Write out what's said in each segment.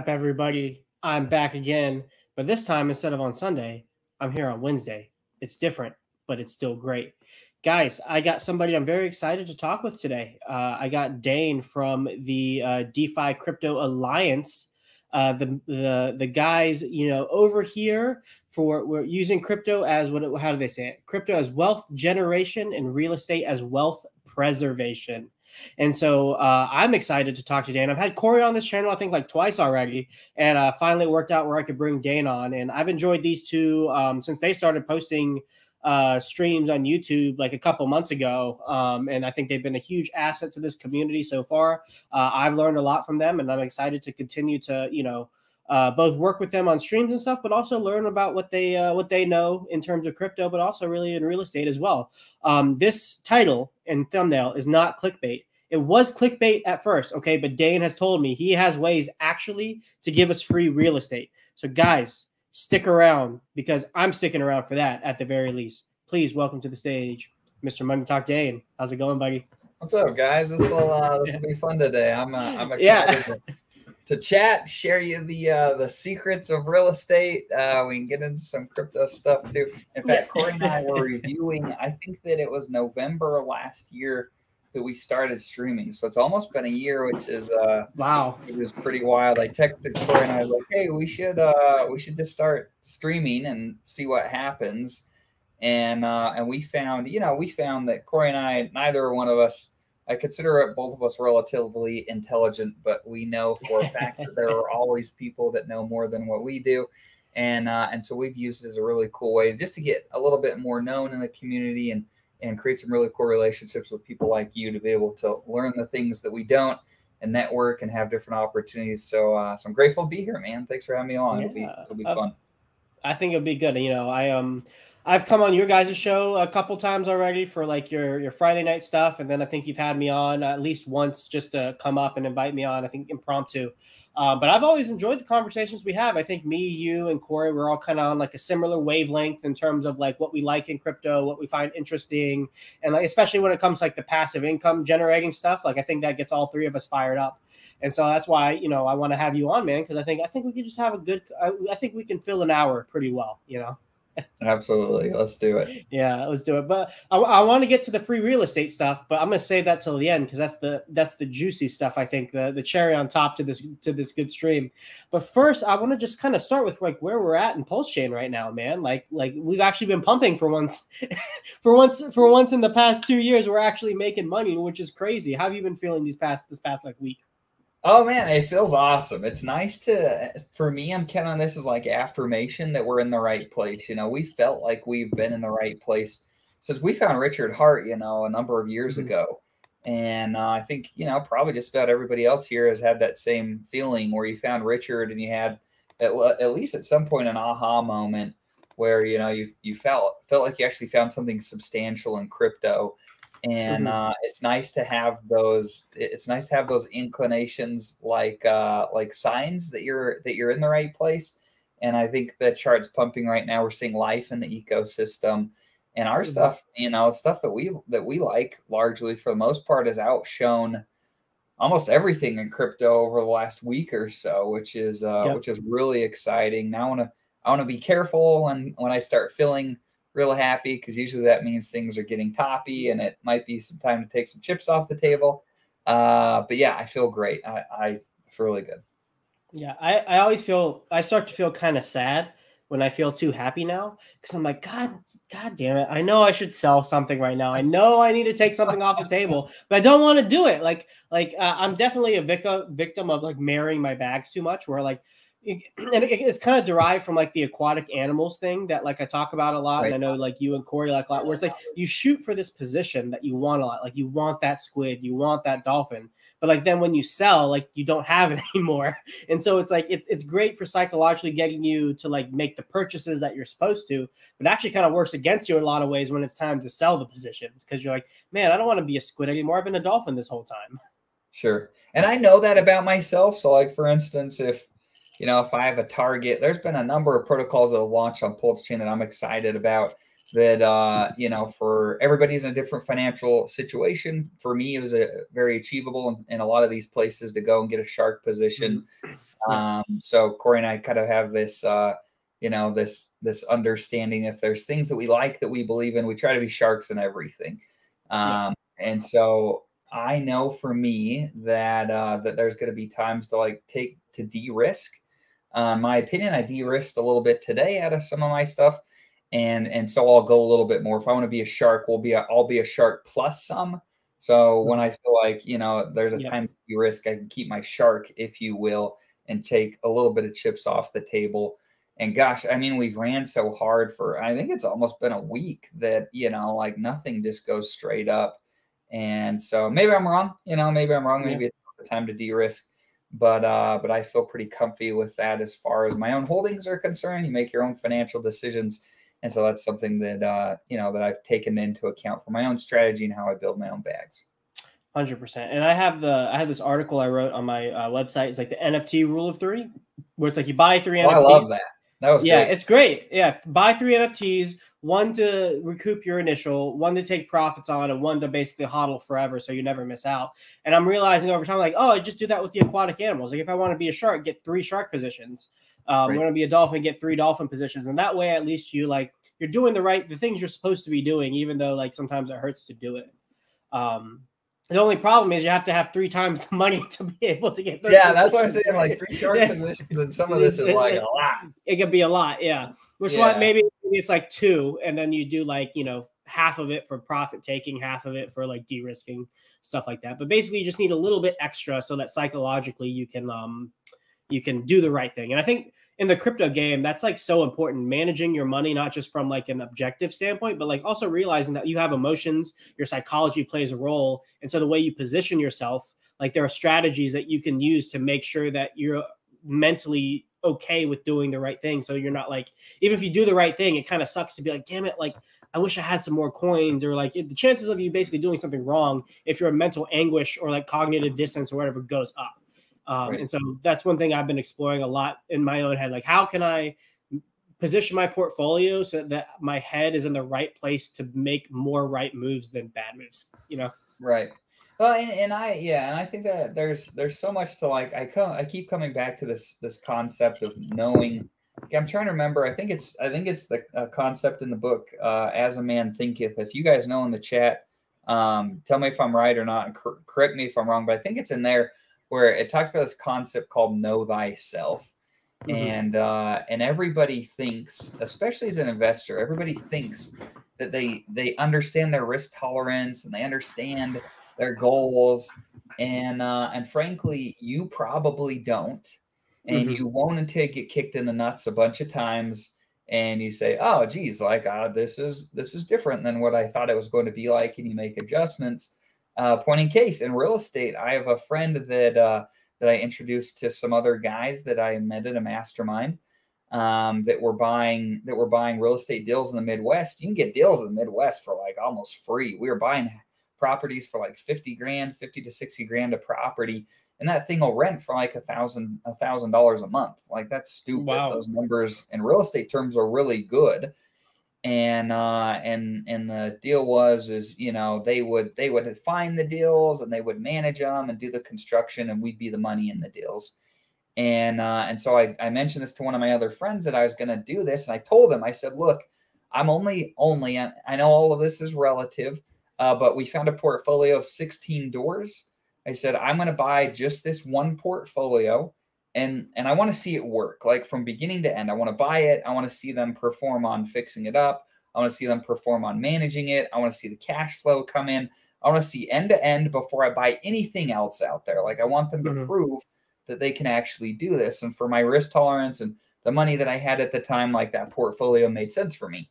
Up, everybody? I'm back again, but this time instead of on Sunday, I'm here on Wednesday. It's different, but it's still great. Guys, I got somebody I'm very excited to talk with today. Uh, I got Dane from the uh, DeFi Crypto Alliance. Uh, the the the guys, you know, over here for we're using crypto as what? How do they say it? Crypto as wealth generation and real estate as wealth preservation. And so uh, I'm excited to talk to Dane. I've had Corey on this channel, I think, like twice already, and uh, finally worked out where I could bring Dane on. And I've enjoyed these two um, since they started posting uh, streams on YouTube like a couple months ago. Um, and I think they've been a huge asset to this community so far. Uh, I've learned a lot from them, and I'm excited to continue to, you know, uh, both work with them on streams and stuff, but also learn about what they uh, what they know in terms of crypto, but also really in real estate as well. Um, this title and thumbnail is not clickbait. It was clickbait at first, okay, but Dane has told me he has ways actually to give us free real estate. So guys, stick around because I'm sticking around for that at the very least. Please welcome to the stage, Mr. Money Talk Dane. How's it going, buddy? What's up, guys? This will uh, this will be fun today. I'm uh, I'm excited. Yeah to chat, share you the uh, the secrets of real estate. Uh, we can get into some crypto stuff too. In fact, Corey and I were reviewing. I think that it was November last year that we started streaming. So it's almost been a year, which is uh, wow. It was pretty wild. I texted Corey and I was like, "Hey, we should uh, we should just start streaming and see what happens." And uh, and we found, you know, we found that Corey and I, neither one of us I consider both of us relatively intelligent, but we know for a fact that there are always people that know more than what we do. And uh, and so we've used it as a really cool way just to get a little bit more known in the community and and create some really cool relationships with people like you to be able to learn the things that we don't and network and have different opportunities. So uh, so I'm grateful to be here, man. Thanks for having me on. Yeah. It'll be it'll be uh, fun. I think it'll be good. You know, I um I've come on your guys' show a couple times already for like your your Friday night stuff, and then I think you've had me on at least once just to come up and invite me on. I think impromptu, uh, but I've always enjoyed the conversations we have. I think me, you, and Corey we're all kind of on like a similar wavelength in terms of like what we like in crypto, what we find interesting, and like especially when it comes to, like the passive income generating stuff. Like I think that gets all three of us fired up, and so that's why you know I want to have you on, man, because I think I think we can just have a good. I, I think we can fill an hour pretty well, you know. Absolutely. Let's do it. Yeah, let's do it. But I, I want to get to the free real estate stuff, but I'm going to save that till the end because that's the that's the juicy stuff. I think the the cherry on top to this to this good stream. But first, I want to just kind of start with like where we're at in Pulse Chain right now, man. Like like we've actually been pumping for once, for once for once in the past two years. We're actually making money, which is crazy. How have you been feeling these past this past like week? Oh man, it feels awesome. It's nice to for me, I'm kind counting this as like affirmation that we're in the right place. You know, we felt like we've been in the right place since we found Richard Heart, you know, a number of years mm-hmm. ago. And uh, I think, you know, probably just about everybody else here has had that same feeling where you found Richard and you had at, at least at some point an aha moment where, you know, you, you felt, felt like you actually found something substantial in crypto and mm-hmm. uh, it's nice to have those it's nice to have those inclinations like uh, like signs that you're that you're in the right place and i think the chart's pumping right now we're seeing life in the ecosystem and our mm-hmm. stuff you know stuff that we that we like largely for the most part has outshone almost everything in crypto over the last week or so which is uh, yep. which is really exciting now i want to i want to be careful when when i start feeling real happy because usually that means things are getting toppy and it might be some time to take some chips off the table. Uh, but yeah, I feel great. I, I feel really good. Yeah, I, I always feel I start to feel kind of sad when I feel too happy now because I'm like, God, God damn it! I know I should sell something right now. I know I need to take something off the table, but I don't want to do it. Like, like uh, I'm definitely a victim victim of like marrying my bags too much. Where like and it's kind of derived from like the aquatic animals thing that like I talk about a lot. Right. And I know like you and Corey like a lot, where it's like you shoot for this position that you want a lot. Like you want that squid, you want that dolphin, but like then when you sell, like you don't have it anymore. And so it's like it's it's great for psychologically getting you to like make the purchases that you're supposed to, but actually kind of works against you in a lot of ways when it's time to sell the positions because you're like, man, I don't want to be a squid anymore. I've been a dolphin this whole time. Sure. And I know that about myself. So like for instance, if you know, if I have a target, there's been a number of protocols that have launched on Pulse Chain that I'm excited about. that uh, you know for everybody's in a different financial situation. For me, it was a very achievable in, in a lot of these places to go and get a shark position. Mm-hmm. Um, so Corey and I kind of have this, uh, you know, this this understanding. If there's things that we like that we believe in, we try to be sharks in everything. Um, yeah. And so I know for me that uh, that there's going to be times to like take to de-risk. Uh, my opinion, I de-risked a little bit today out of some of my stuff and and so I'll go a little bit more. If I want to be a shark, we'll be a, I'll be a shark plus some. So when I feel like you know there's a yeah. time to risk, I can keep my shark, if you will, and take a little bit of chips off the table. And gosh, I mean, we've ran so hard for I think it's almost been a week that you know like nothing just goes straight up. And so maybe I'm wrong. You know, maybe I'm wrong. Maybe yeah. it's the time to de-risk. But uh, but I feel pretty comfy with that as far as my own holdings are concerned. You make your own financial decisions and so that's something that uh, you know that I've taken into account for my own strategy and how I build my own bags. Hundred percent. And I have the I have this article I wrote on my uh, website. It's like the NFT rule of three, where it's like you buy three. Oh, NFTs. I love that. That was yeah, great. it's great. Yeah, buy three NFTs. One to recoup your initial, one to take profits on, and one to basically hodl forever so you never miss out. And I'm realizing over time, like, oh, I just do that with the aquatic animals. Like if I want to be a shark, get three shark positions. Um, right. We're going to be a dolphin, get three dolphin positions, and that way, at least you like you're doing the right the things you're supposed to be doing, even though like sometimes it hurts to do it. Um, the only problem is you have to have three times the money to be able to get. yeah, that's what I'm saying. Like three shark positions, and some of this is like a lot. It could be a lot, yeah. Which yeah. one maybe it's like two, and then you do like you know half of it for profit taking, half of it for like de-risking stuff like that. But basically, you just need a little bit extra so that psychologically you can um you can do the right thing. And I think in the crypto game, that's like so important. Managing your money, not just from like an objective standpoint, but like also realizing that you have emotions, your psychology plays a role. And so the way you position yourself, like there are strategies that you can use to make sure that you're mentally okay with doing the right thing. So you're not like, even if you do the right thing, it kind of sucks to be like, damn it, like I wish I had some more coins, or like the chances of you basically doing something wrong if you're a mental anguish or like cognitive dissonance or whatever goes up. Um, right. And so that's one thing I've been exploring a lot in my own head. Like, how can I position my portfolio so that my head is in the right place to make more right moves than bad moves? You know? Right. Well, and, and I yeah, and I think that there's there's so much to like. I come I keep coming back to this this concept of knowing. I'm trying to remember. I think it's I think it's the uh, concept in the book uh, "As a Man Thinketh." If you guys know in the chat, um, tell me if I'm right or not, and cor- correct me if I'm wrong. But I think it's in there where it talks about this concept called know thyself. Mm-hmm. And uh, and everybody thinks, especially as an investor, everybody thinks that they they understand their risk tolerance and they understand their goals. And uh, and frankly, you probably don't. And mm-hmm. you won't until you get kicked in the nuts a bunch of times and you say, "Oh, geez, like uh, this is this is different than what I thought it was going to be like," and you make adjustments uh, point in case in real estate, I have a friend that uh, that I introduced to some other guys that I met at a mastermind um, that were buying that were buying real estate deals in the Midwest. You can get deals in the Midwest for like almost free. We were buying properties for like 50 grand, 50 to 60 grand a property. And that thing will rent for like a thousand, a thousand dollars a month. Like that's stupid. Wow. Those numbers in real estate terms are really good and uh and and the deal was is you know they would they would find the deals and they would manage them and do the construction and we'd be the money in the deals and uh and so i i mentioned this to one of my other friends that i was going to do this and i told him i said look i'm only only i know all of this is relative uh but we found a portfolio of 16 doors i said i'm going to buy just this one portfolio and and I want to see it work like from beginning to end. I want to buy it. I want to see them perform on fixing it up. I want to see them perform on managing it. I want to see the cash flow come in. I want to see end to end before I buy anything else out there. Like I want them to mm-hmm. prove that they can actually do this. And for my risk tolerance and the money that I had at the time, like that portfolio made sense for me.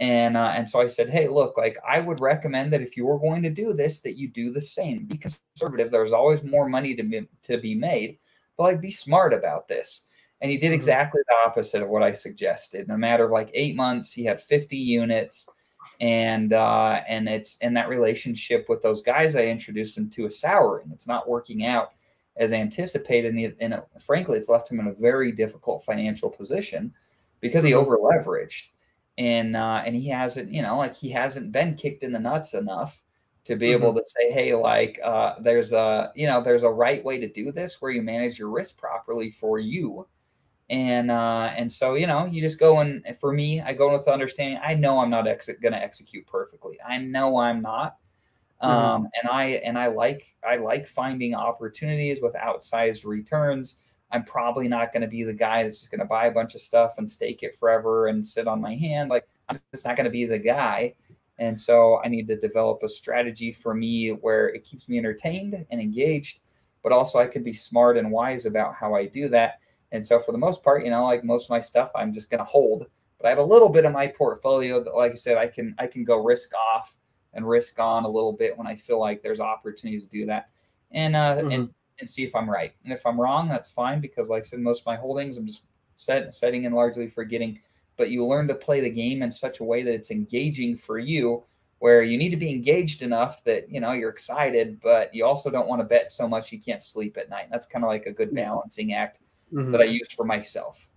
And uh, and so I said, hey, look, like I would recommend that if you were going to do this, that you do the same. Because conservative, there's always more money to be, to be made but like be smart about this. And he did mm-hmm. exactly the opposite of what I suggested. In a matter of like eight months, he had 50 units. And uh, and it's in that relationship with those guys I introduced him to a souring. It's not working out as anticipated. And, and frankly, it's left him in a very difficult financial position because he mm-hmm. over leveraged. And uh, and he hasn't, you know, like he hasn't been kicked in the nuts enough to be Mm-hmm. able to say, hey, like uh, there's a you know there's a right way to do this where you manage your risk properly for you. And uh, and so you know you just go and for me I go with the understanding I know I'm not ex- going to execute perfectly I know I'm not Mhm. um, and I and I like I like finding opportunities with outsized returns. I'm probably not going to be the guy that's just going to buy a bunch of stuff and stake it forever and sit on my hand. Like I'm just not going to be the guy. And so I need to develop a strategy for me where it keeps me entertained and engaged, but also I can be smart and wise about how I do that. And so for the most part, you know, like most of my stuff, I'm just going to hold. But I have a little bit of my portfolio that, like I said, I can I can go risk off and risk on a little bit when I feel like there's opportunities to do that, and uh, Mhm. and and see if I'm right. And if I'm wrong, that's fine because, like I said, most of my holdings I'm just set, setting and largely forgetting. But you learn to play the game in such a way that it's engaging for you, where you need to be engaged enough that you know you're excited, but you also don't want to bet so much you can't sleep at night. That's kind of like a good balancing act Mhm. that I use for myself.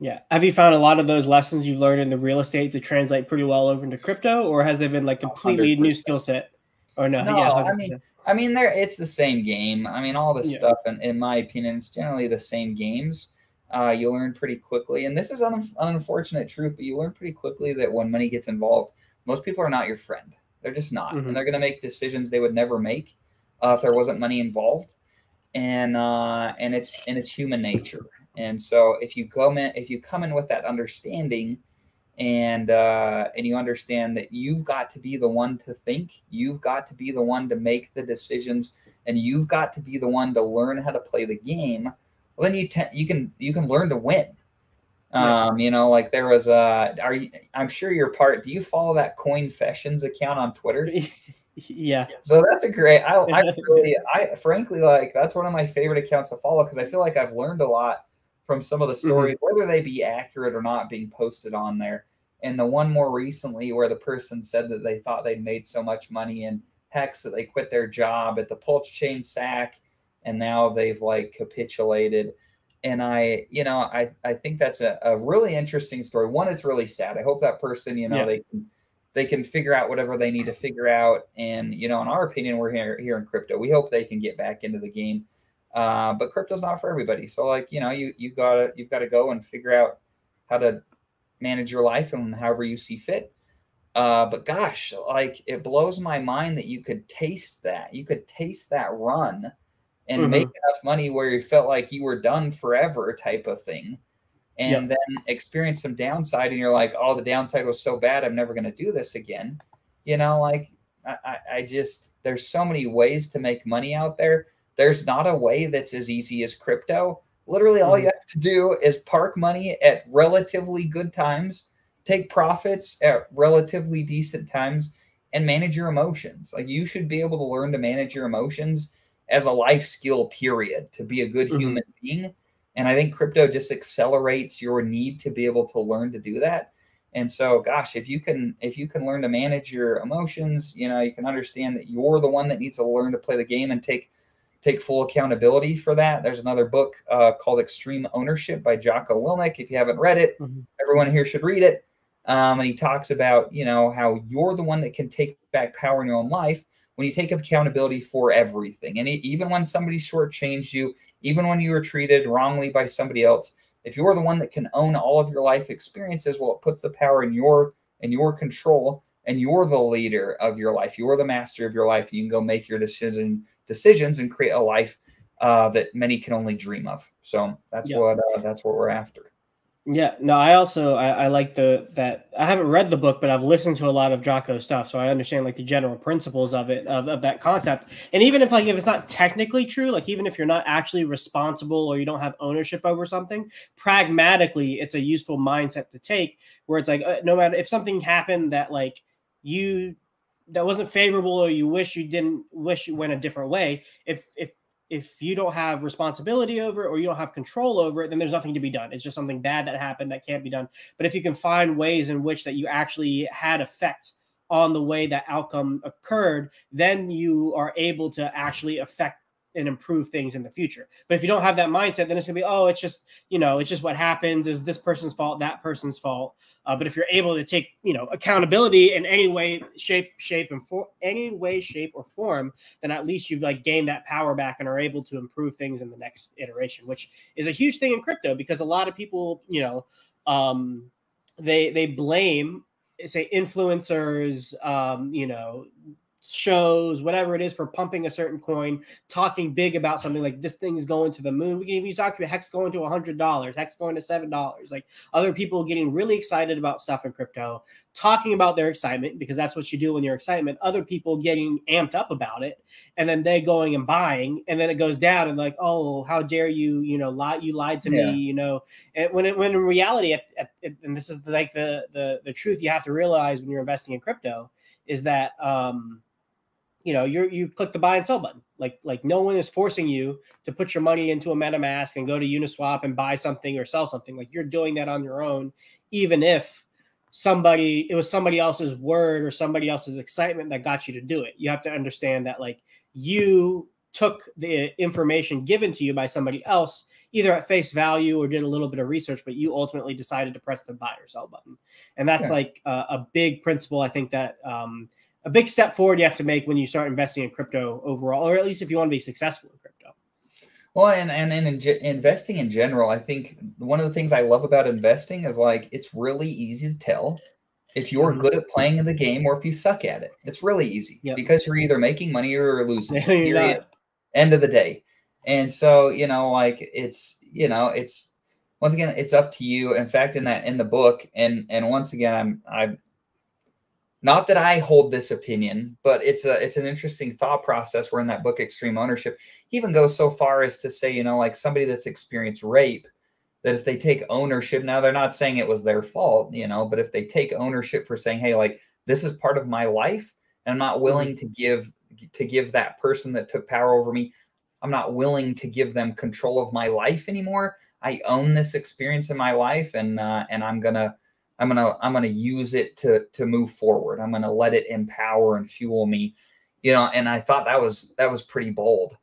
Yeah. Have you found a lot of those lessons you've learned in the real estate to translate pretty well over into crypto, or has it been like completely new 100%. skill set? Or no? No, yeah, I mean, I mean, there it's the same game. I mean, all this Yeah. stuff, and in my opinion, it's generally the same games. Uh, you learn pretty quickly, and this is an, an unfortunate truth, but you learn pretty quickly that when money gets involved, most people are not your friend. They're just not, Mhm. and they're going to make decisions they would never make uh, if there wasn't money involved. And uh, and it's and it's human nature. And so if you come in, if you come in with that understanding, and uh, and you understand that you've got to be the one to think, you've got to be the one to make the decisions, and you've got to be the one to learn how to play the game. Well, then you te- you can you can learn to win. Um, you know, like there was a. Are you? I'm sure you're part. Do you follow that Coin Fashions account on Twitter? yeah. So that's a great. I, I really, I frankly like that's one of my favorite accounts to follow because I feel like I've learned a lot from some of the mm-hmm. stories, whether they be accurate or not, being posted on there. And the one more recently where the person said that they thought they'd made so much money in Hex that they quit their job at the pulse chain sack, and now they've like capitulated. And I, you know, I I think that's a, a really interesting story. One, it's really sad. I hope that person, you know, Yeah. they can they can figure out whatever they need to figure out. And you know, in our opinion, we're here here in crypto. We hope they can get back into the game. Uh, but crypto's not for everybody. So like, you know, you you gotta you've got to go and figure out how to manage your life and however you see fit. Uh, but gosh, like it blows my mind that you could taste that. You could taste that run and Mhm. make enough money where you felt like you were done forever type of thing. And then experience some downside and you're like, oh, the downside was so bad, I'm never gonna do this again. You know, like I, I, I just there's so many ways to make money out there. There's not a way that's as easy as crypto. Literally, all you have to do is park money at relatively good times, take profits at relatively decent times, and manage your emotions. Like you should be able to learn to manage your emotions as a life skill, period, to be a good Mhm. human being. And I think crypto just accelerates your need to be able to learn to do that. And so, gosh, if you can if you can learn to manage your emotions, you know, you can understand that you're the one that needs to learn to play the game and take take full accountability for that. There's another book uh, called Extreme Ownership by Jocko Willink. If you haven't read it, Mhm. everyone here should read it. Um, and he talks about you know how you're the one that can take back power in your own life when you take accountability for everything. And even when somebody shortchanged you, even when you were treated wrongly by somebody else, if you're the one that can own all of your life experiences, well, it puts the power in your in your control, and you're the leader of your life. You're the master of your life. You can go make your decision decisions and create a life uh, that many can only dream of. So that's Yeah. what uh, that's what we're after. Yeah, no, I also I, I like the that I haven't read the book, but I've listened to a lot of Jocko stuff, so I understand like the general principles of it of, of that concept. And even if like if it's not technically true, like even if you're not actually responsible or you don't have ownership over something, pragmatically, it's a useful mindset to take. Where it's like uh, no matter if something happened that like you that wasn't favorable or you wish you didn't wish you went a different way, if if if you don't have responsibility over it or you don't have control over it, then there's nothing to be done. It's just something bad that happened that can't be done. But if you can find ways in which that you actually had effect on the way that outcome occurred, then you are able to actually affect and improve things in the future. But if you don't have that mindset, then it's gonna be, oh, it's just, you know, it's just what happens is this person's fault, that person's fault. Uh, but if you're able to take, you know, accountability in any way, shape, shape, and for any way, shape, or form, then at least you've like gained that power back and are able to improve things in the next iteration, which is a huge thing in crypto because a lot of people, you know, um, they they blame say influencers, um, you know, shows, whatever it is for pumping a certain coin, talking big about something like this thing's going to the moon. We can even talk about Hex going to $100, Hex going to $7. Like other people getting really excited about stuff in crypto, talking about their excitement, because that's what you do when you're excitement. Other people getting amped up about it, and then they going and buying, and then it goes down and like, oh, how dare you, you know, lie, you lied to yeah. me, you know. And when it, when in reality, at, at, and this is like the, the the truth you have to realize when you're investing in crypto is that um you know, you're you click the buy and sell button. Like like no one is forcing you to put your money into a MetaMask and go to Uniswap and buy something or sell something. Like you're doing that on your own, even if somebody it was somebody else's word or somebody else's excitement that got you to do it. You have to understand that like you took the information given to you by somebody else either at face value or did a little bit of research but you ultimately decided to press the buy or sell button and that's yeah. like a, a, big principle i think that um, a big step forward you have to make when you start investing in crypto overall, or at least if you want to be successful in crypto. Well, and and, and in investing in general, I think one of the things I love about investing is like it's really easy to tell if you're mm-hmm. good at playing in the game or if you suck at it. It's really easy yep. because you're either making money or losing. End of the day. And so, you know, like it's, you know, it's once again, it's up to you. In fact, in that in the book, and and once again, I'm I'm not that I hold this opinion, but it's a it's an interesting thought process. Where in that book, Extreme Ownership, he even goes so far as to say, you know, like somebody that's experienced rape, that if they take ownership, now they're not saying it was their fault, you know, but if they take ownership for saying, hey, like this is part of my life, and I'm not willing mm-hmm. to give to give that person that took power over me, I'm not willing to give them control of my life anymore. I own this experience in my life, and uh, and I'm gonna I'm gonna I'm gonna use it to to move forward. I'm gonna let it empower and fuel me, you know. And I thought that was that was pretty bold.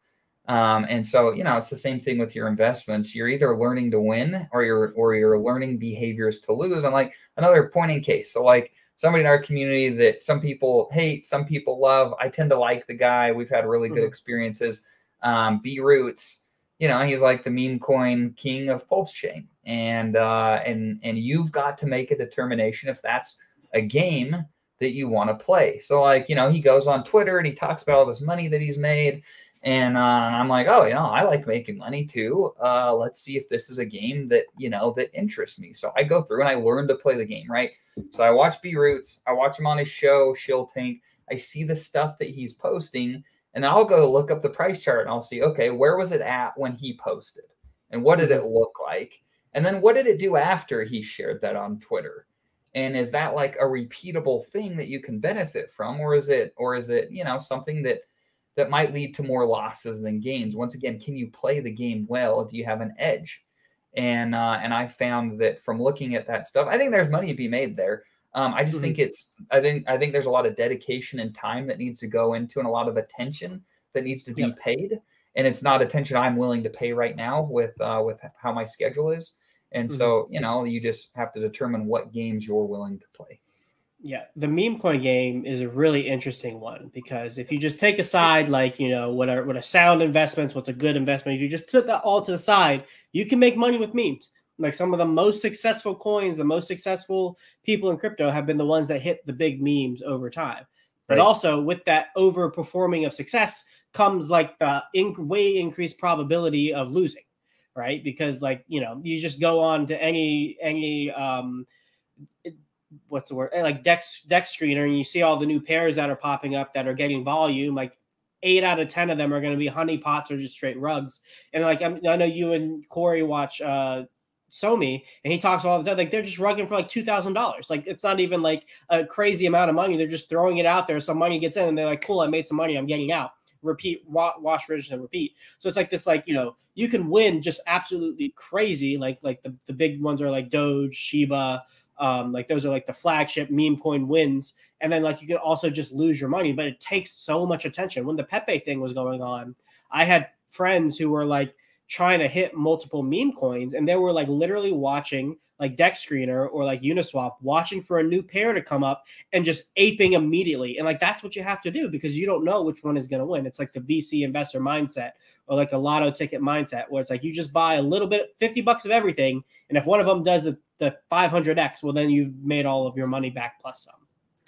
Um, and so you know it's the same thing with your investments. You're either learning to win or you're or you're learning behaviors to lose. And like another pointing case. So like somebody in our community that some people hate, some people love. I tend to like the guy. We've had really good mm-hmm. experiences. Um, B Roots, you know, he's like the meme coin king of Pulse Chain and uh, and and you've got to make a determination if that's a game that you want to play. So like you know he goes on Twitter and he talks about all this money that he's made, and, uh, I'm like, oh, you know, I like making money too. Uh, let's see if this is a game that you know that interests me. So I go through and I learn to play the game, right? So I watch B Roots, I watch him on his show, Shill Tank. I see the stuff that he's posting, and I'll go look up the price chart and I'll see, okay, where was it at when he posted, and what did it look like? And then what did it do after he shared that on Twitter? And is that like a repeatable thing that you can benefit from, or is it, or is it, you know, something that that might lead to more losses than gains? Once again, can you play the game well? Do you have an edge? And uh, and I found that from looking at that stuff, I think there's money to be made there. Um, I just mm-hmm. think it's I think I think there's a lot of dedication and time that needs to go into, and a lot of attention that needs to be yeah. paid and it's not attention I'm willing to pay right now with uh, with how my schedule is. And mm-hmm. so, you know, you just have to determine what games you're willing to play. Yeah, the meme coin game is a really interesting one because if you just take aside like you know what are what are sound investments, what's a good investment, if you just put that all to the side, you can make money with memes. Like some of the most successful coins, the most successful people in crypto have been the ones that hit the big memes over time. But right. also with that overperforming of success comes like the way increased probability of losing right? Because like you know, you just go on to any any um, what's the word eh, like Dex Dex screener, and you see all the new pairs that are popping up that are getting volume. Like eight out of ten of them are going to be honey pots or just straight rugs. And like I'm, i know you and Corey watch uh Somi, and he talks all the time like they're just rugging for like two thousand dollars. Like it's not even like a crazy amount of money. They're just throwing it out there. Some money gets in, and they're like, "Cool, I made some money. I'm getting out." Repeat, wash, and repeat. So it's like this, like you know, you can win just absolutely crazy. Like like the the big ones are like Doge, Shiba. Um, like those are like the flagship meme coin wins, and then like you can also just lose your money, but it takes so much attention. When the Pepe thing was going on, I had friends who were like trying to hit multiple meme coins and they were like literally watching like Dex Screener or like Uniswap, watching for a new pair to come up and just aping immediately. And like that's what you have to do because you don't know which one is going to win. It's like the VC investor mindset or like a lotto ticket mindset where it's like you just buy a little bit, 50 bucks of everything. And if one of them does the, the 500x, well, then you've made all of your money back plus some.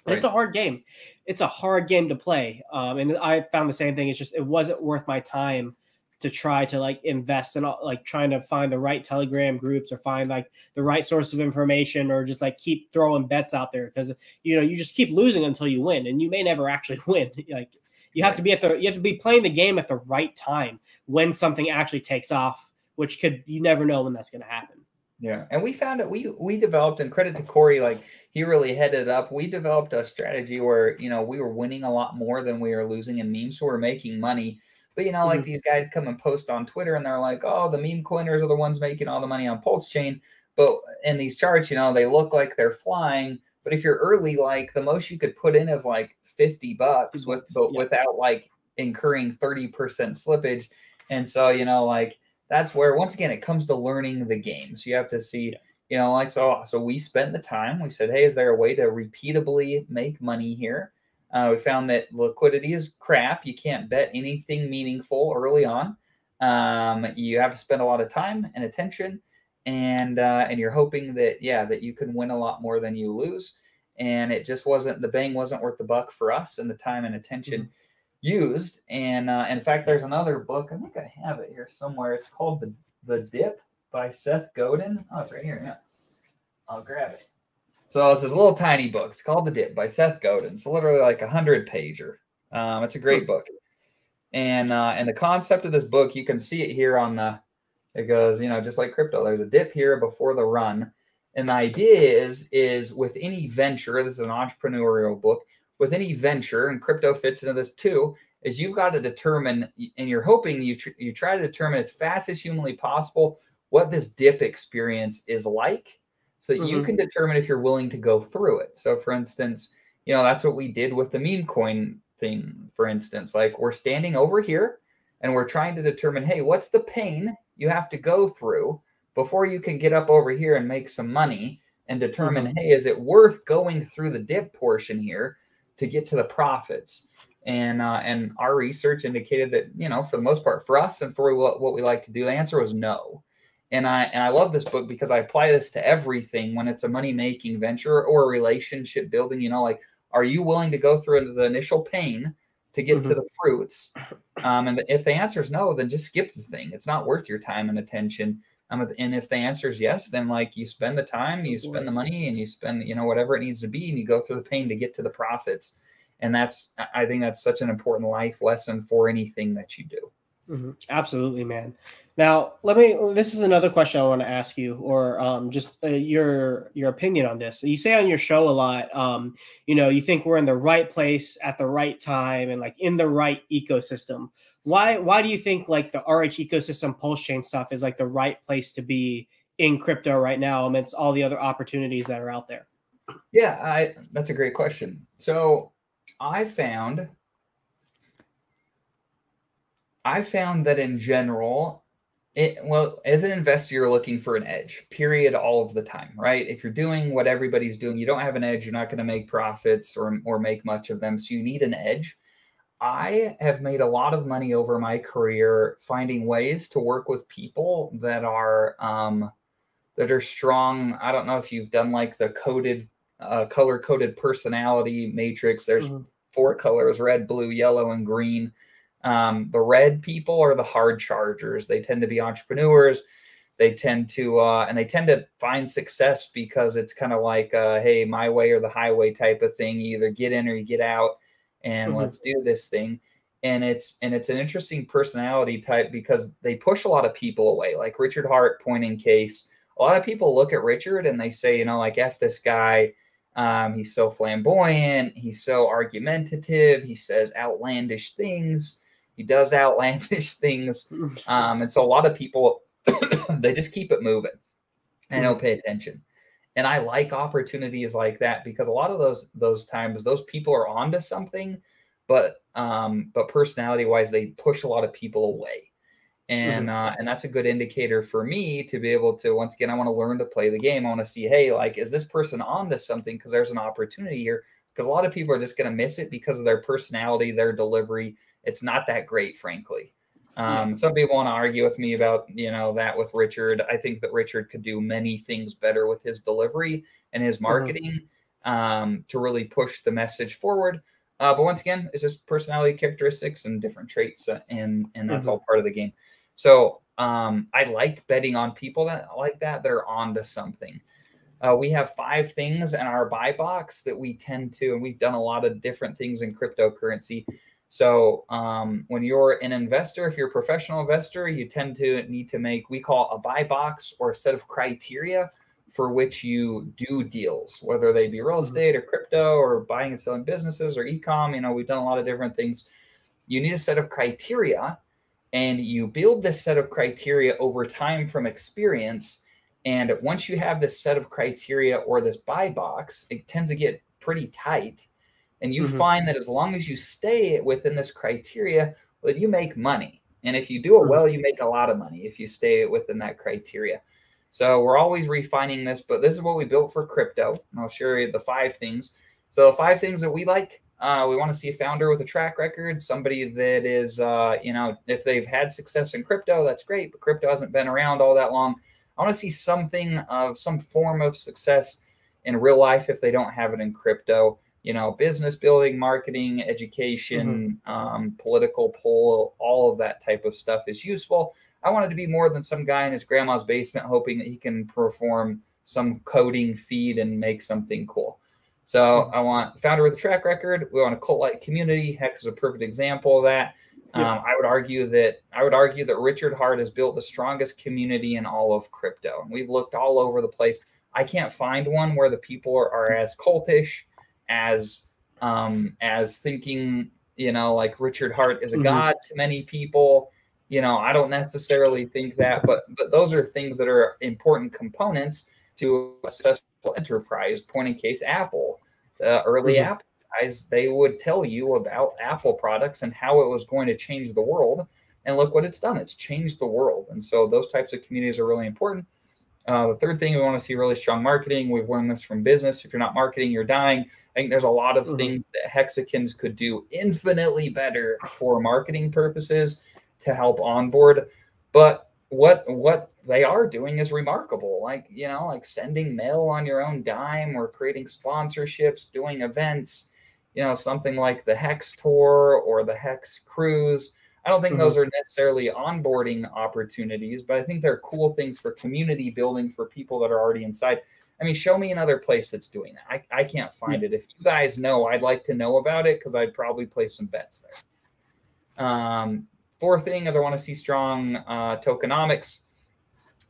Right. It's a hard game. It's a hard game to play. Um, and I found the same thing. It's just, it wasn't worth my time to try to like invest in all, like trying to find the right telegram groups or find like the right source of information or just like keep throwing bets out there because you know you just keep losing until you win and you may never actually win. Like you have to be at the you have to be playing the game at the right time when something actually takes off which could you never know when that's going to happen. Yeah and we found it we we developed and credit to corey like he really headed up. We developed a strategy where you know we were winning a lot more than we were losing in memes so we're making money but you know, like mm-hmm. these guys come and post on Twitter and they're like, oh, the meme coiners are the ones making all the money on Pulse Chain. But in these charts, you know, they look like they're flying. But if you're early, like the most you could put in is like 50 bucks with but yeah. without like incurring 30% slippage. And so, you know, like that's where once again it comes to learning the game. So you have to see, yeah. you know, like so so we spent the time. We said, hey, is there a way to repeatably make money here? Uh, we found that liquidity is crap. You can't bet anything meaningful early on. Um, you have to spend a lot of time and attention, and uh, and you're hoping that yeah that you can win a lot more than you lose. And it just wasn't the bang wasn't worth the buck for us and the time and attention mm-hmm. used. And uh, in fact, there's another book. I think I have it here somewhere. It's called the the Dip by Seth Godin. Oh, it's right here. Yeah, I'll grab it. So it's this little tiny book. It's called The Dip by Seth Godin. It's literally like a hundred pager. Um, it's a great book. And uh, and the concept of this book, you can see it here on the. It goes, you know, just like crypto. There's a dip here before the run, and the idea is is with any venture. This is an entrepreneurial book. With any venture, and crypto fits into this too. Is you've got to determine, and you're hoping you tr- you try to determine as fast as humanly possible what this dip experience is like so that mm-hmm. you can determine if you're willing to go through it. So, for instance, you know, that's what we did with the meme coin thing, for instance. Like, we're standing over here and we're trying to determine, hey, what's the pain you have to go through before you can get up over here and make some money and determine, mm-hmm. hey, is it worth going through the dip portion here to get to the profits? And uh, and our research indicated that you know, for the most part, for us and for what, what we like to do, the answer was no and I and I love this book because I apply this to everything when it's a money making venture or a relationship building. You know, like are you willing to go through the initial pain to get mm-hmm. to the fruits? Um, and if the answer is no, then just skip the thing. It's not worth your time and attention. Um, and if the answer is yes, then like you spend the time, you spend the money, and you spend you know whatever it needs to be, and you go through the pain to get to the profits. And that's I think that's such an important life lesson for anything that you do. Mm-hmm. Absolutely, man. Now, let me. This is another question I want to ask you, or um, just uh, your your opinion on this. You say on your show a lot, um, you know, you think we're in the right place at the right time and like in the right ecosystem. Why why do you think like the RH ecosystem pulse chain stuff is like the right place to be in crypto right now amidst all the other opportunities that are out there? Yeah, I that's a great question. So I found I found that in general, it, well, as an investor, you're looking for an edge, period, all of the time, right? If you're doing what everybody's doing, you don't have an edge, you're not going to make profits or, or make much of them. So you need an edge. I have made a lot of money over my career finding ways to work with people that are um, that are strong. I don't know if you've done like the coded, uh, color coded personality matrix. There's mm-hmm. four colors: red, blue, yellow, and green um, the red people are the hard chargers. They tend to be entrepreneurs. They tend to, uh, and they tend to find success because it's kind of like, uh, hey, my way or the highway type of thing. You either get in or you get out, and mm-hmm. let's do this thing. And it's and it's an interesting personality type because they push a lot of people away. Like Richard Heart, point in case. A lot of people look at Richard and they say, you know, like f this guy. Um, he's so flamboyant. He's so argumentative. He says outlandish things he does outlandish things. Um, and so a lot of people, they just keep it moving and don't pay attention. And I like opportunities like that because a lot of those those times those people are onto something, but um, but personality wise, they push a lot of people away. and mm-hmm. uh, and that's a good indicator for me to be able to once again I want to learn to play the game. I want to see, hey, like is this person on to something because there's an opportunity here. Because a lot of people are just going to miss it because of their personality, their delivery. It's not that great, frankly. Um, some people want to argue with me about you know that with Richard. I think that Richard could do many things better with his delivery and his mm-hmm. marketing mm-hmm. um, to really push the message forward. Uh, but once again, it's just personality characteristics and different traits, uh, and and that's mm-hmm. all part of the game. So um, I like betting on people that like that that are onto something. Uh, we have five things in our buy box that we tend to, and we've done a lot of different things in cryptocurrency. So um, when you're an investor, if you're a professional investor, you tend to need to make we call a buy box or a set of criteria for which you do deals, whether they be real mm-hmm. estate or crypto or buying and selling businesses or e-com. You know, we've done a lot of different things. You need a set of criteria and you build this set of criteria over time from experience. And once you have this set of criteria or this buy box, it tends to get pretty tight. And you mm-hmm. find that as long as you stay within this criteria, well, you make money. And if you do it mm-hmm. well, you make a lot of money if you stay within that criteria. So we're always refining this, but this is what we built for crypto. And I'll share you the five things. So the five things that we like, uh, we want to see a founder with a track record, somebody that is, uh, you know, if they've had success in crypto, that's great, but crypto hasn't been around all that long. I want to see something of some form of success in real life if they don't have it in crypto. You know, business building, marketing, education, mm-hmm. um, political pull, all of that type of stuff is useful. I wanted to be more than some guy in his grandma's basement hoping that he can perform some coding feed and make something cool. So I want founder with a track record. We want a cult-like community. Hex is a perfect example of that. Yeah. Um, I would argue that I would argue that Richard Heart has built the strongest community in all of crypto. We've looked all over the place. I can't find one where the people are, are as cultish, as um, as thinking, you know, like Richard Heart is a mm-hmm. god to many people. You know i don't necessarily think that but but those are things that are important components to a successful enterprise. Point in case apple uh, early mm-hmm. apple guys they would tell you about apple products and how it was going to change the world. And look what it's done. It's changed the world. And so those types of communities are really important uh, the third thing we want to see really strong marketing. We've learned this from business. If you're not marketing, you're dying. I think there's a lot of mm-hmm. things that Hexicans could do infinitely better for marketing purposes to help onboard. But what what they are doing is remarkable. Like, you know, like sending mail on your own dime or creating sponsorships, doing events, you know, something like the Hex Tour or the Hex Cruise. I don't think mm-hmm. those are necessarily onboarding opportunities, but I think they're cool things for community building for people that are already inside. I mean, show me another place that's doing that. I, I can't find it. If you guys know, I'd like to know about it because I'd probably place some bets there. Um, Fourth thing is I want to see strong uh, tokenomics,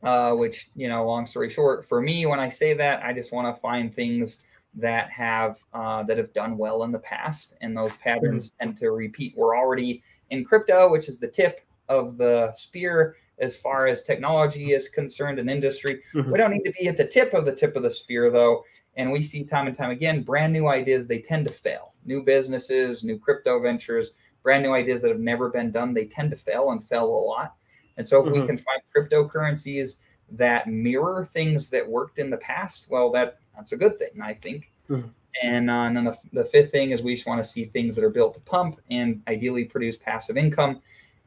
uh, which, you know, long story short, for me, when I say that, I just want to find things that have uh, that have done well in the past, and those patterns mm-hmm. tend to repeat. We're already in crypto, which is the tip of the spear as far as technology is concerned and industry. Mm-hmm. We don't need to be at the tip of the tip of the spear, though. And we see time and time again, brand new ideas, they tend to fail. New businesses, new crypto ventures, brand new ideas that have never been done, they tend to fail and fail a lot. And so if mm-hmm. we can find cryptocurrencies that mirror things that worked in the past, well, that that's a good thing, I think. Mm-hmm. And, uh, and then the, the fifth thing is we just want to see things that are built to pump and ideally produce passive income.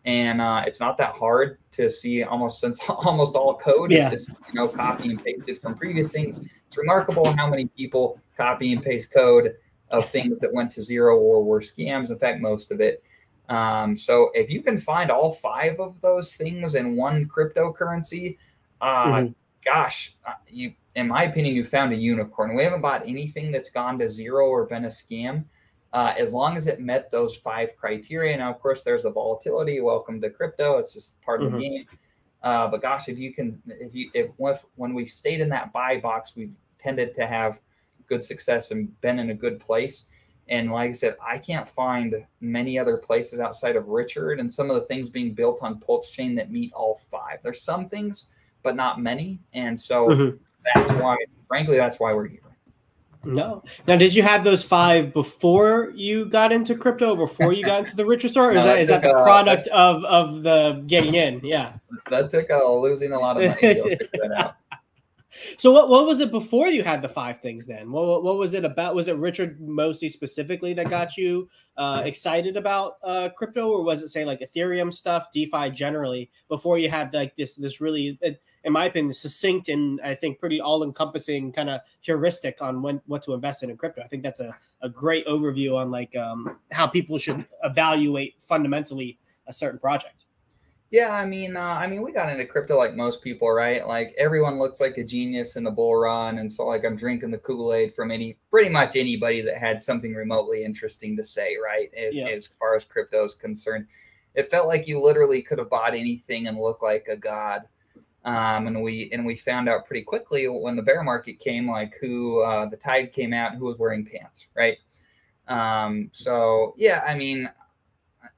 And uh, it's not that hard to see almost since almost all code yeah. is just you know copy and pasted from previous things. It's remarkable how many people copy and paste code of things that went to zero or were scams. In fact, most of it. Um, so if you can find all five of those things in one cryptocurrency, uh, mm-hmm. gosh, uh, you, in my opinion, you found a unicorn. We haven't bought anything that's gone to zero or been a scam. Uh, as long as it met those five criteria. Now, of course, there's the volatility. Welcome to crypto. It's just part mm-hmm. of the mm-hmm. game. Uh, but gosh, if you can, if you, if when we've stayed in that buy box, we've tended to have good success and been in a good place. And like I said, I can't find many other places outside of Richard and some of the things being built on Pulse Chain that meet all five. There's some things, but not many. And so mm-hmm. That's why, frankly, that's why we're here. No. Now, did you have those five before you got into crypto? Before you got into the richer store? Or is no, that is that the uh, product of of the getting in? Yeah. That took uh, losing a lot of money. So what, what was it before you had the five things then? What, what was it about? Was it Richard Mosey specifically that got you uh, excited about uh, crypto or was it say like Ethereum stuff, DeFi generally before you had like this, this really, in my opinion, succinct and I think pretty all encompassing kind of heuristic on when, what to invest in in crypto. I think that's a, a great overview on like um, how people should evaluate fundamentally a certain project. Yeah, I mean, uh, I mean, we got into crypto like most people, right? Like everyone looks like a genius in the bull run, and so like I'm drinking the Kool Aid from any pretty much anybody that had something remotely interesting to say, right? As, yeah. as far as crypto is concerned, it felt like you literally could have bought anything and looked like a god. Um, and we and we found out pretty quickly when the bear market came, like who uh, the tide came out, who was wearing pants, right? Um, so yeah, I mean,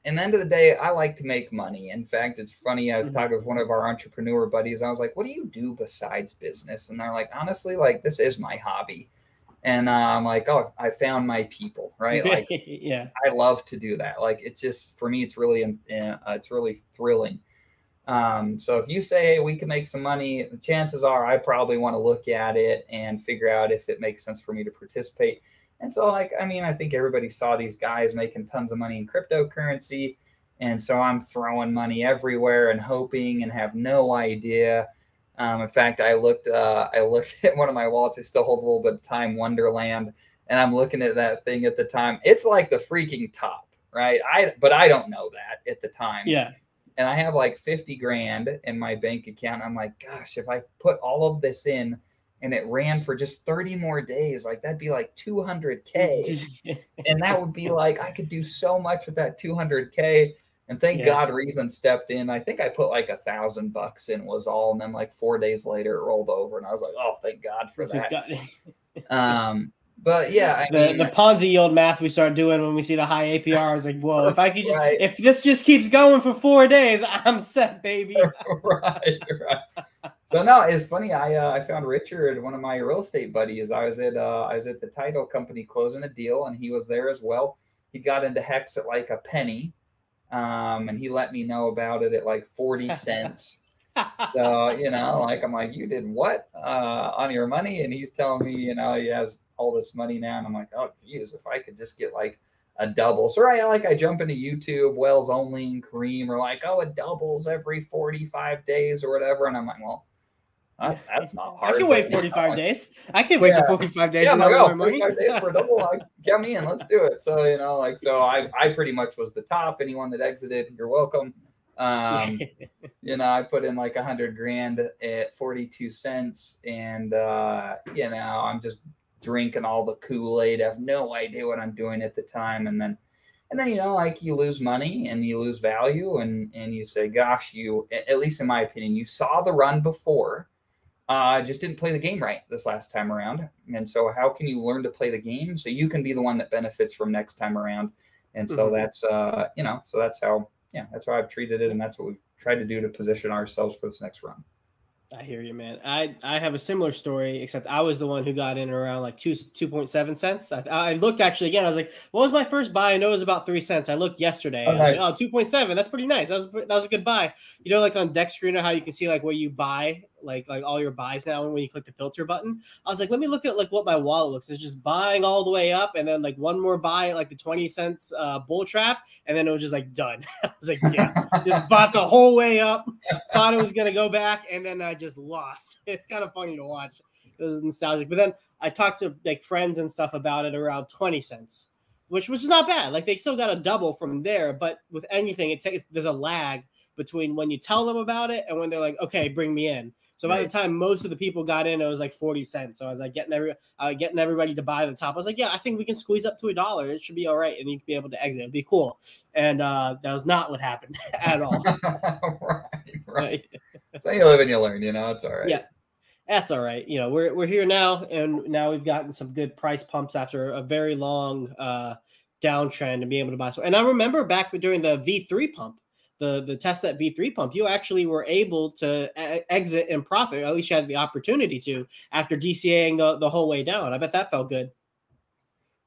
in the end of the day, I like to make money. In fact, it's funny. I was mm-hmm. talking with one of our entrepreneur buddies. I was like, "What do you do besides business?" And they're like, "Honestly, like this is my hobby." And uh, I'm like, "Oh, I found my people, right?" Like, yeah, I love to do that. Like, it's just for me, it's really, uh, it's really thrilling. Um, so if you say, "Hey, we can make some money," chances are I probably want to look at it and figure out if it makes sense for me to participate and so, like, I mean, I think everybody saw these guys making tons of money in cryptocurrency. And so I'm throwing money everywhere and hoping and have no idea. Um, in fact, I looked, uh, I looked at one of my wallets. It still holds a little bit of time, Wonderland, and I'm looking at that thing at the time. It's like the freaking top, right? I, but I don't know that at the time. Yeah. And I have like 50 grand in my bank account. I'm like, gosh, if I put all of this in, and it ran for just 30 more days, like that'd be like 200K. and that would be like, I could do so much with that 200K. And thank yes. God Reason stepped in. I think I put like a thousand bucks in was all. And then like four days later it rolled over and I was like, oh, thank God for that. um, but yeah, I the, mean, the Ponzi yield math we start doing when we see the high APR is like, whoa, if I could just, right. if this just keeps going for four days, I'm set, baby. right, right so no, it's funny. I uh, I found Richard, one of my real estate buddies. I was at uh, I was at the title company closing a deal, and he was there as well. He got into HEX at like a penny, um, and he let me know about it at like forty cents. so you know, like I'm like, you did what uh, on your money? And he's telling me, you know, he has all this money now, and I'm like, oh geez, if I could just get like a double. So right, like I jump into YouTube, Wells only and Kareem are like, oh, it doubles every 45 days or whatever. And I'm like, well, that's not hard. I can wait 45 days. I can wait yeah. for 45 days. Yeah, my go, 45 days for a double. Like, get me in. Let's do it. So, you know, like, so I, I pretty much was the top. Anyone that exited, you're welcome. Um, you know, I put in like a hundred grand at 42 cents and, uh, you know, I'm just drinking all the Kool-Aid. I have no idea what I'm doing at the time. And then, and then, you know, like you lose money and you lose value and, and you say, gosh, you, at least in my opinion, you saw the run before uh, just didn't play the game right this last time around. And so, how can you learn to play the game so you can be the one that benefits from next time around? And so mm-hmm. that's uh, you know, so that's how yeah, that's how I've treated it, and that's what we've tried to do to position ourselves for this next run. I hear you, man. I I have a similar story, except I was the one who got in around like two two point seven cents. I, I looked actually again. I was like, "What was my first buy?" I know it was about three cents. I looked yesterday. Oh, nice. like, oh 2.7. That's pretty nice. That was that was a good buy. You know, like on Dextrino, how you can see like where you buy like like all your buys now when you click the filter button. I was like, let me look at like what my wallet looks. It's just buying all the way up, and then like one more buy at like the twenty cents uh, bull trap, and then it was just like done. I was like, damn, just bought the whole way up, thought it was gonna go back, and then I just lost. It's kind of funny to watch. It was nostalgic, but then I talked to like friends and stuff about it around twenty cents, which was not bad. Like they still got a double from there, but with anything, it takes there's a lag between when you tell them about it and when they're like, okay, bring me in. So by the time most of the people got in, it was like 40 cents. So I was like getting every uh, getting everybody to buy the top. I was like, yeah, I think we can squeeze up to a dollar. It should be all right. And you can be able to exit. It'd be cool. And uh, that was not what happened at all. right, right. so you live and you learn, you know, it's all right. Yeah. That's all right. You know, we're we're here now, and now we've gotten some good price pumps after a very long uh downtrend and be able to buy some. And I remember back during the V3 pump, the the testnet V3 pump, you actually were able to exit and profit. at least you had the opportunity to after DCAing the, the whole way down. I bet that felt good.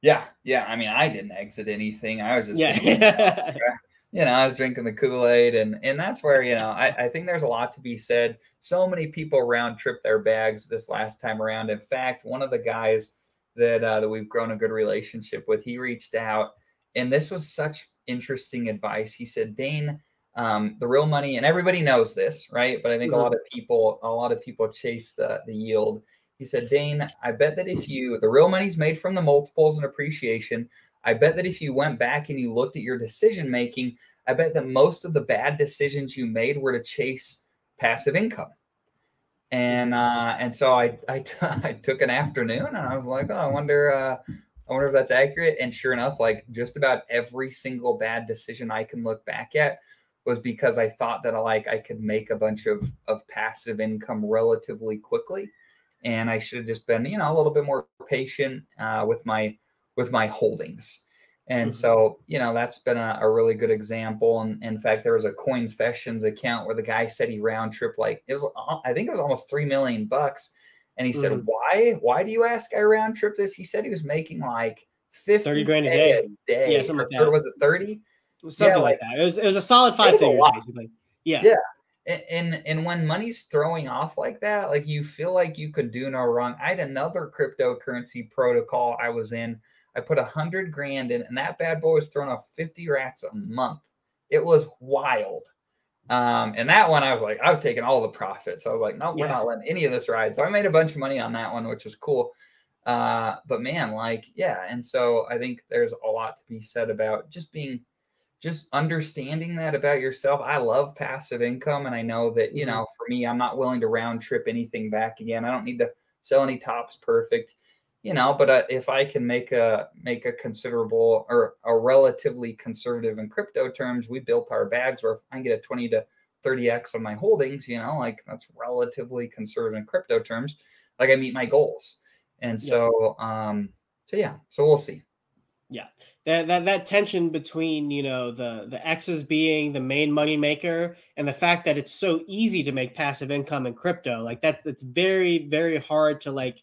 Yeah, yeah. I mean, I didn't exit anything. I was just Yeah. thinking, you know, I was drinking the Kool Aid, and and that's where you know I, I think there's a lot to be said. So many people round trip their bags this last time around. In fact, one of the guys that uh, that we've grown a good relationship with, he reached out, and this was such interesting advice. He said, Dane, um, the real money, and everybody knows this, right? But I think Mhm. a lot of people, a lot of people chase the the yield. He said, Dane, I bet that if you the real money's made from the multiples and appreciation. I bet that if you went back and you looked at your decision making, I bet that most of the bad decisions you made were to chase passive income. And uh, and so I, I t- I took an afternoon and I was like, oh, I wonder uh, I wonder if that's accurate. And sure enough, like just about every single bad decision I can look back at was because I thought that I, like I could make a bunch of of passive income relatively quickly, and I should have just been you know a little bit more patient uh, with my with my holdings. And Mhm. so, you know, that's been a, a really good example. And in fact, there was a Coinfessions account where the guy said he round trip like it was, uh, I think it was almost three million bucks. And he said, Mhm. "Why? Why do you ask I round trip this?" He said he was making like fifty 30 grand a day. day. Yeah, something Or- like or that. was it thirty? Something like- like that. It was it was a solid five was figures, basically. Yeah. Yeah. And, and and when money's throwing off like that, like you feel like you could do no wrong. I had another cryptocurrency protocol I was in. I put a hundred grand in, and that bad boy was throwing off 50 rats a month. It was wild. Um, and that one I was like, I was taking all the profits. I was like, no, we're not letting any of this ride. So I made a bunch of money on that one, which is cool. Uh, but man, like, yeah. And so I think there's a lot to be said about just being just understanding that about yourself. I love passive income, and I know that you Mhm. know for me, I'm not willing to round trip anything back again. I don't need to sell any tops perfect, you know. But uh, if I can make a make a considerable or a relatively conservative in crypto terms, we built our bags where if I can get a 20 to 30x on my holdings, you know, like that's relatively conservative in crypto terms. Like I meet my goals, and Yeah. so um, so yeah, so we'll see. That that that tension between you know the the X's being the main money maker and the fact that it's so easy to make passive income in crypto like that it's very very hard to like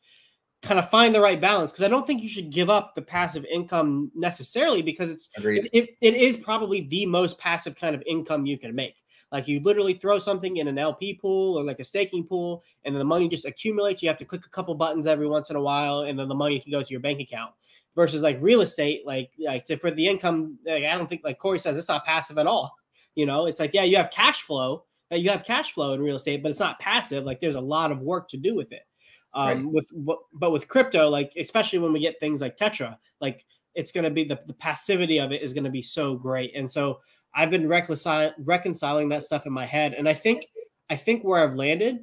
kind of find the right balance because I don't think you should give up the passive income necessarily because it's it, it, it is probably the most passive kind of income you can make. Like you literally throw something in an LP pool or like a staking pool, and then the money just accumulates. You have to click a couple buttons every once in a while, and then the money can go to your bank account. Versus like real estate, like like to, for the income, like, I don't think like Corey says it's not passive at all. You know, it's like yeah, you have cash flow, you have cash flow in real estate, but it's not passive. Like there's a lot of work to do with it. Um, Right. with but with crypto, like especially when we get things like Tetra, like it's going to be the, the passivity of it is going to be so great. And so I've been reconcil- reconciling that stuff in my head. And I think, I think where I've landed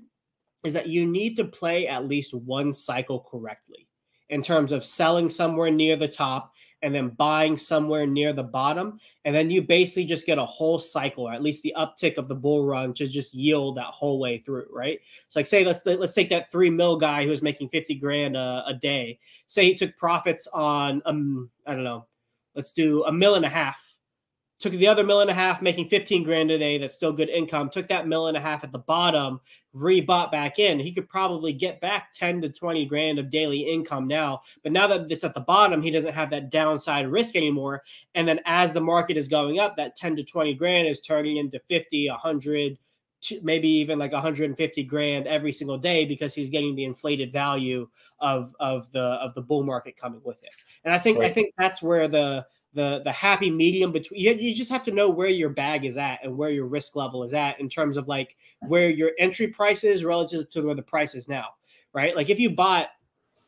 is that you need to play at least one cycle correctly in terms of selling somewhere near the top and then buying somewhere near the bottom. And then you basically just get a whole cycle, or at least the uptick of the bull run to just yield that whole way through, right? So like say let's let's take that three mil guy who was making 50 grand a, a day. Say he took profits on um, I don't know, let's do a mill and a half. Took the other mill and a half, making 15 grand a day. That's still good income. Took that mill and a half at the bottom, rebought back in. He could probably get back 10 to 20 grand of daily income now. But now that it's at the bottom, he doesn't have that downside risk anymore. And then as the market is going up, that 10 to 20 grand is turning into 50, 100, maybe even like 150 grand every single day because he's getting the inflated value of of the of the bull market coming with it. And I think I think that's where the the the happy medium between you, you just have to know where your bag is at and where your risk level is at in terms of like where your entry price is relative to where the price is now, right? Like if you bought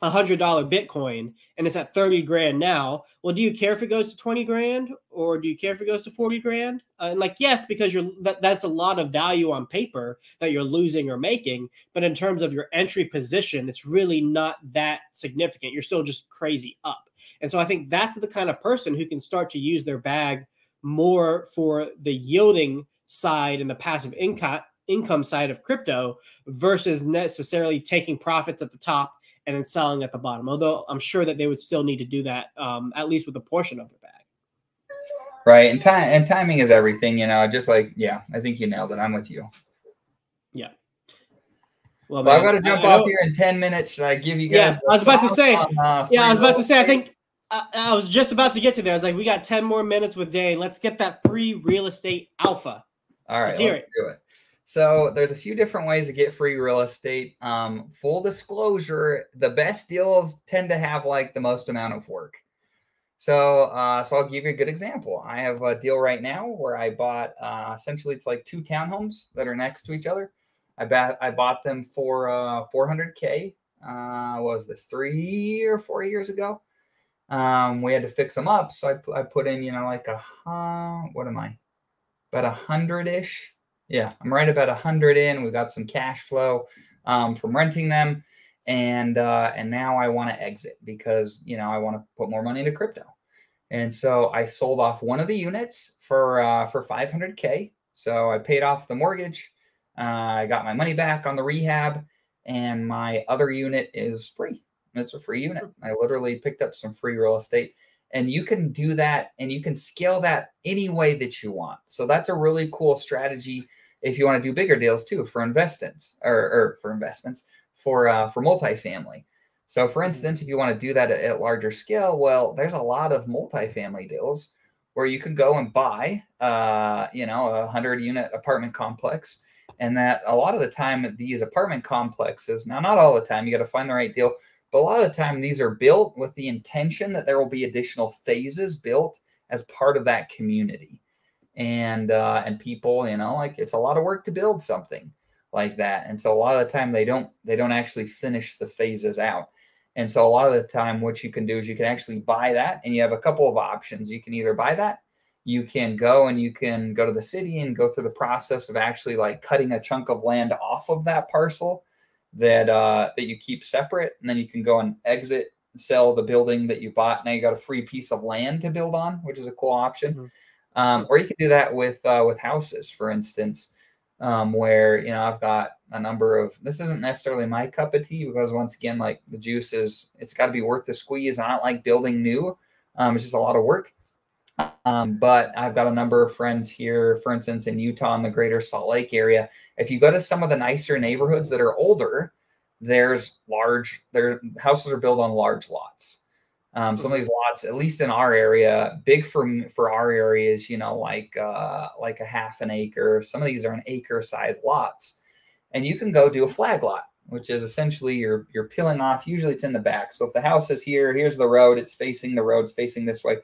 a hundred dollar Bitcoin and it's at 30 grand now, well, do you care if it goes to 20 grand or do you care if it goes to 40 grand? Uh, and like, yes, because you're that, that's a lot of value on paper that you're losing or making. But in terms of your entry position, it's really not that significant. You're still just crazy up. And so I think that's the kind of person who can start to use their bag more for the yielding side and the passive income income side of crypto versus necessarily taking profits at the top and then selling at the bottom. Although I'm sure that they would still need to do that, um, at least with a portion of their bag. Right. And time and timing is everything, you know, just like, yeah, I think you nailed it. I'm with you. Well, Well, I've got to jump I- I off here in 10 minutes. Should I give you Yeah, guys? I was about to say- on, uh, Yeah, I was about to say. I think I, I, was just about to get to there. I was like, we got 10 more minutes with Dane. Let's get that free real estate alpha. All right, let's hear let's it. do it. So there's a few different ways to get free real estate. Um, full disclosure, the best deals tend to have like the most amount of work. So, uh, so I'll give you a good example. I have a deal right now where I bought uh, essentially it's like two townhomes that are next to each other. I bought I bought them for uh, 400k. Uh, was this three or four years ago? Um, we had to fix them up, so I, I put in you know like a what am I about a hundred ish? Yeah, I'm right about hundred in. We've got some cash flow um, from renting them and uh, and now I want to exit because you know I want to put more money into crypto. And so I sold off one of the units for uh, for 500k. So I paid off the mortgage. Uh, I got my money back on the rehab, and my other unit is free. It's a free unit. I literally picked up some free real estate, and you can do that, and you can scale that any way that you want. So that's a really cool strategy if you want to do bigger deals too for investments or, or for investments for uh, for multifamily. So, for mm-hmm. instance, if you want to do that at, at, larger scale, well, there's a lot of multifamily deals where you can go and buy, uh, you know, a hundred unit apartment complex, and that a lot of the time these apartment complexes, now not all the time, you got to find the right deal, but a lot of the time these are built with the intention that there will be additional phases built as part of that community, and uh, and people, you know, like it's a lot of work to build something like that. And so a lot of the time they don't they don't actually finish the phases out. And so a lot of the time what you can do is you can actually buy that and you have a couple of options. You can either buy that, you can go and you can go to the city and go through the process of actually like cutting a chunk of land off of that parcel that uh that you keep separate and then you can go and exit sell the building that you bought. Now you got a free piece of land to build on, which is a cool option. Mm-hmm. Um, or you can do that with uh, with houses, for instance um, where you know I've got a number of. This isn't necessarily my cup of tea because once again, like the juice is, it's got to be worth the squeeze. I don't like building new. Um, it's just a lot of work. Um, but I've got a number of friends here, for instance, in Utah in the greater Salt Lake area. If you go to some of the nicer neighborhoods that are older, there's large, their houses are built on large lots. Um, some of these lots, at least in our area, big for for our areas, you know, like uh, like a half an acre. Some of these are an acre size lots, and you can go do a flag lot, which is essentially you're you're peeling off. Usually, it's in the back. So if the house is here, here's the road. It's facing the road. It's facing this way.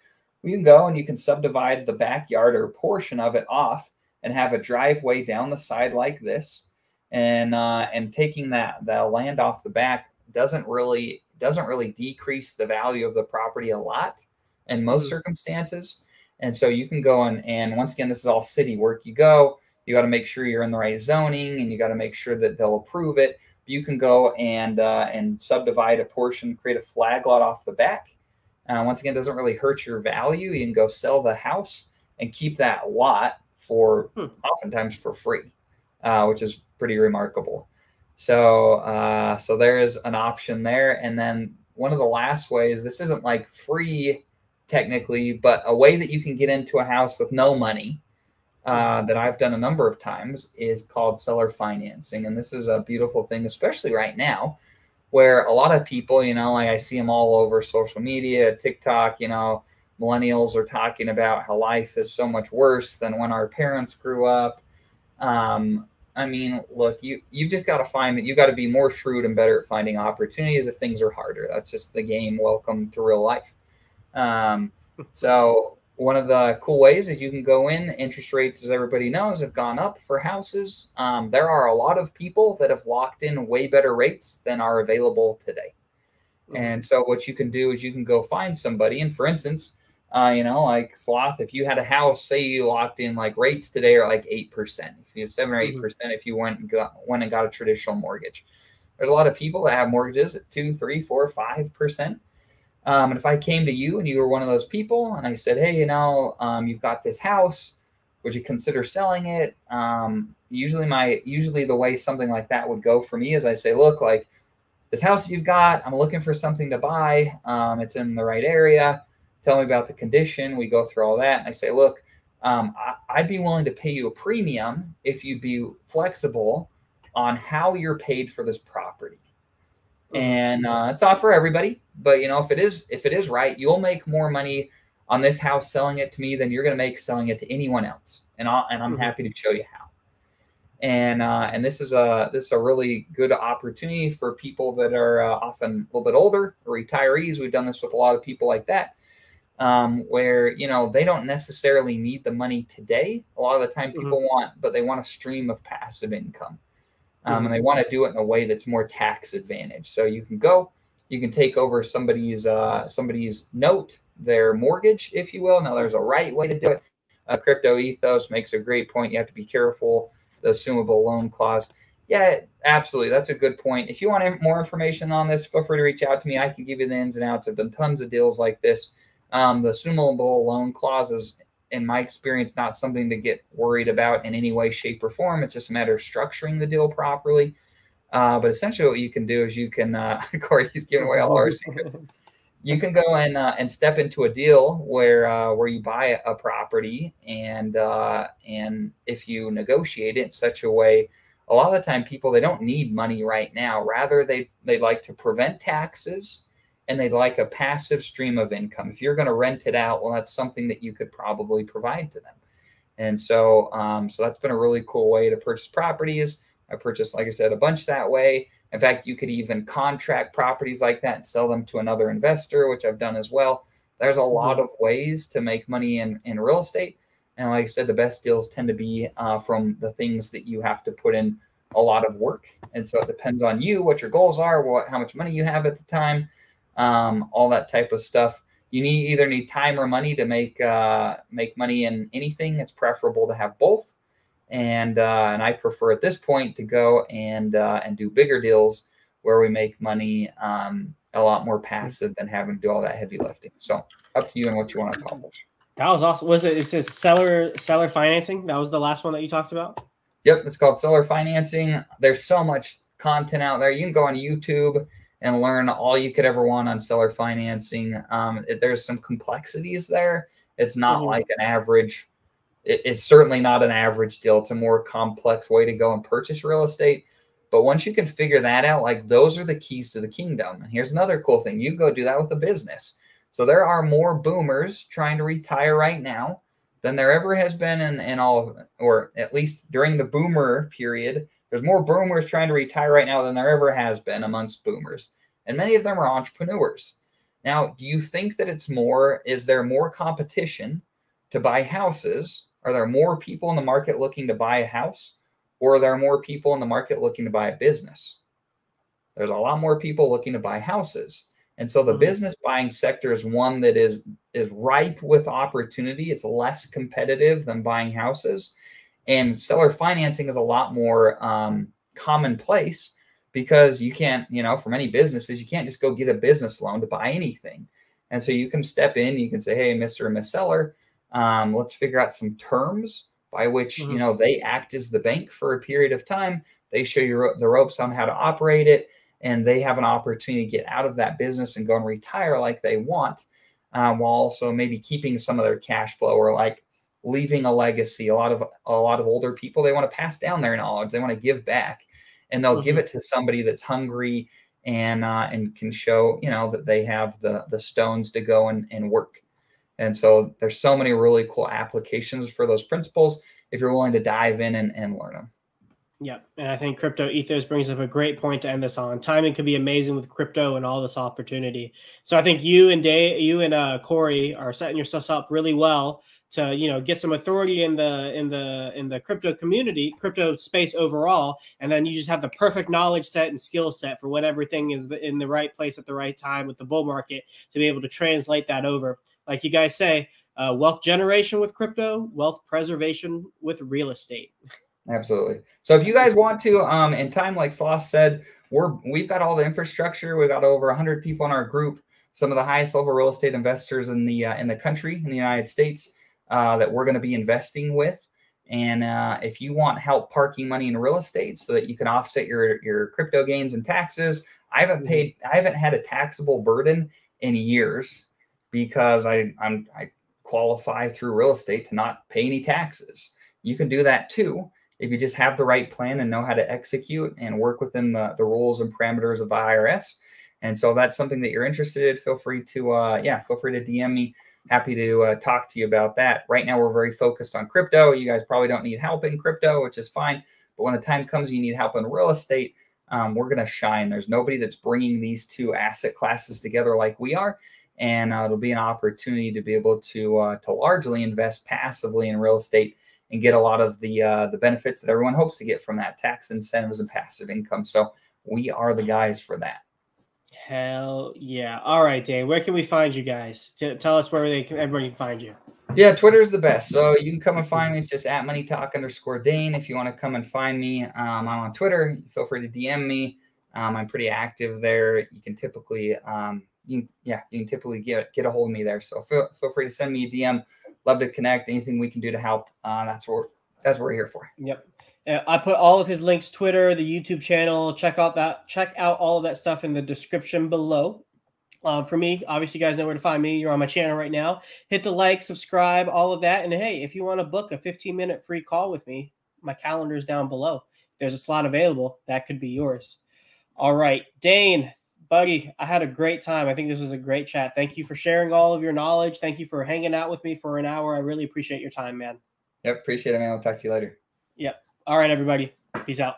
You can go and you can subdivide the backyard or portion of it off and have a driveway down the side like this, and uh, and taking that that land off the back doesn't really doesn't really decrease the value of the property a lot in most mm-hmm. circumstances. And so you can go and, and once again, this is all city work. You go, you got to make sure you're in the right zoning and you got to make sure that they'll approve it. You can go and uh, and subdivide a portion, create a flag lot off the back. Uh, once again, doesn't really hurt your value. You can go sell the house and keep that lot for hmm. oftentimes for free, uh, which is pretty remarkable. So uh, so there is an option there. And then one of the last ways, this isn't like free technically, but a way that you can get into a house with no money uh, that I've done a number of times is called seller financing. And this is a beautiful thing, especially right now, where a lot of people, you know, like I see them all over social media, TikTok, you know, millennials are talking about how life is so much worse than when our parents grew up. Um, I mean, look, you you've just got to find that you got to be more shrewd and better at finding opportunities if things are harder. That's just the game. Welcome to real life. Um, so one of the cool ways is you can go in. Interest rates, as everybody knows, have gone up for houses. Um, there are a lot of people that have locked in way better rates than are available today. Mm-hmm. And so what you can do is you can go find somebody. And for instance, uh, you know, like sloth, if you had a house, say you locked in like rates today are like eight percent. If you have seven or 8 mm-hmm. percent, if you went and got went and got a traditional mortgage, there's a lot of people that have mortgages at two, three, four, five percent. Um, and if I came to you and you were one of those people, and I said, hey, you know, um, you've got this house, would you consider selling it? Um, usually, my usually the way something like that would go for me is I say, look, like this house you've got, I'm looking for something to buy. Um, it's in the right area tell me about the condition. We go through all that. And I say, look, um, I, would be willing to pay you a premium if you'd be flexible on how you're paid for this property. mm-hmm. and uh, it's not for everybody. But you know, if it is if it is right, you'll make more money on this house selling it to me than you're going to make selling it to anyone else. And I and I'm mm-hmm. happy to show you how. And uh, and this is a this is a really good opportunity for people that are uh, often a little bit older or retirees. We've done this with a lot of people like that um, where you know they don't necessarily need the money today. A lot of the time, mm-hmm. people mm-hmm. want, but they want a stream of passive income, um, mm-hmm. and they want to do it in a way that's more tax advantage. So you can go, you can take over somebody's uh, somebody's note, their mortgage, if you will. Now, there's a right way to do it. Uh, crypto ethos makes a great point. You have to be careful. The assumable loan clause. Yeah, absolutely. That's a good point. If you want more information on this, feel free to reach out to me. I can give you the ins and outs. I've done tons of deals like this. Um, the assumable loan clause is, in my experience, not something to get worried about in any way, shape, or form. It's just a matter of structuring the deal properly. Uh, but essentially, what you can do is you can, uh, Corey's giving away all our secrets. You can go and uh, and step into a deal where uh, where you buy a property and uh, and if you negotiate it in such a way, a lot of the time people they don't need money right now. Rather, they they like to prevent taxes and they'd like a passive stream of income. If you're going to rent it out, well, that's something that you could probably provide to them. And so, um, so that's been a really cool way to purchase properties. I purchased, like I said, a bunch that way. In fact, you could even contract properties like that and sell them to another investor, which I've done as well. There's a lot mm-hmm. of ways to make money in, in real estate. And like I said, the best deals tend to be uh, from the things that you have to put in a lot of work. And so it depends on you, what your goals are, what, how much money you have at the time um, all that type of stuff. You need either need time or money to make uh, make money in anything. It's preferable to have both, and uh, and I prefer at this point to go and uh, and do bigger deals where we make money um, a lot more passive than having to do all that heavy lifting. So up to you and what you want to accomplish. That was awesome. Was it? It says seller seller financing. That was the last one that you talked about. Yep, it's called seller financing. There's so much content out there. You can go on YouTube and learn all you could ever want on seller financing. Um, it, there's some complexities there. It's not mm-hmm. like an average. It, it's certainly not an average deal. It's a more complex way to go and purchase real estate. But once you can figure that out, like those are the keys to the kingdom. And here's another cool thing: you go do that with a business. So there are more boomers trying to retire right now than there ever has been in, in all of, or at least during the boomer period there's more boomers trying to retire right now than there ever has been amongst boomers. And many of them are entrepreneurs. Now, do you think that it's more, is there more competition to buy houses? Are there more people in the market looking to buy a house? Or are there more people in the market looking to buy a business? There's a lot more people looking to buy houses. And so the mm-hmm. business buying sector is one that is is ripe with opportunity. It's less competitive than buying houses. And seller financing is a lot more um, commonplace because you can't, you know, for many businesses, you can't just go get a business loan to buy anything. And so you can step in, you can say, hey, Mr. and Miss Seller, um, let's figure out some terms by which, mm-hmm. you know, they act as the bank for a period of time. They show you the ropes on how to operate it, and they have an opportunity to get out of that business and go and retire like they want, um, while also maybe keeping some of their cash flow or like leaving a legacy. A lot of a lot of older people they want to pass down their knowledge. They want to give back, and they'll mm-hmm. give it to somebody that's hungry and uh, and can show you know that they have the the stones to go and, and work. And so there's so many really cool applications for those principles if you're willing to dive in and, and learn them. Yeah, and I think crypto ethos brings up a great point to end this on. Timing could be amazing with crypto and all this opportunity. So I think you and Day, you and uh, Corey are setting yourselves up really well to you know get some authority in the in the in the crypto community crypto space overall and then you just have the perfect knowledge set and skill set for when everything is in the right place at the right time with the bull market to be able to translate that over. Like you guys say uh, wealth generation with crypto wealth preservation with real estate. Absolutely. So if you guys want to um in time like sloth said we're we've got all the infrastructure. We've got over 100 people in our group some of the highest level real estate investors in the uh, in the country in the united states uh, that we're going to be investing with. And uh, if you want help parking money in real estate so that you can offset your your crypto gains and taxes, I haven't mm-hmm. paid, I haven't had a taxable burden in years because I I'm I qualify through real estate to not pay any taxes. You can do that too if you just have the right plan and know how to execute and work within the, the rules and parameters of the IRS. And so if that's something that you're interested in. Feel free to, uh, yeah, feel free to DM me. Happy to uh, talk to you about that. Right now, we're very focused on crypto. You guys probably don't need help in crypto, which is fine. But when the time comes, you need help in real estate. Um, we're going to shine. There's nobody that's bringing these two asset classes together like we are, and uh, it'll be an opportunity to be able to uh, to largely invest passively in real estate and get a lot of the uh, the benefits that everyone hopes to get from that tax incentives and passive income. So we are the guys for that. Hell yeah! All right, Dave. Where can we find you guys? T- tell us where they can, everybody can find you. Yeah, Twitter is the best. So you can come and find me. It's just at Money Talk underscore Dane. If you want to come and find me, um, I'm on Twitter. Feel free to DM me. Um, I'm pretty active there. You can typically, um, you can, yeah, you can typically get get a hold of me there. So feel, feel free to send me a DM. Love to connect. Anything we can do to help. Uh, that's what that's what we're here for. Yep. Uh, I put all of his links, Twitter, the YouTube channel. Check out that. Check out all of that stuff in the description below. Uh, for me, obviously, you guys know where to find me. You're on my channel right now. Hit the like, subscribe, all of that. And hey, if you want to book a 15 minute free call with me, my calendar is down below. If there's a slot available, that could be yours. All right, Dane, buddy, I had a great time. I think this was a great chat. Thank you for sharing all of your knowledge. Thank you for hanging out with me for an hour. I really appreciate your time, man. Yep, appreciate it, man. I'll talk to you later. Yep. All right, everybody. Peace out.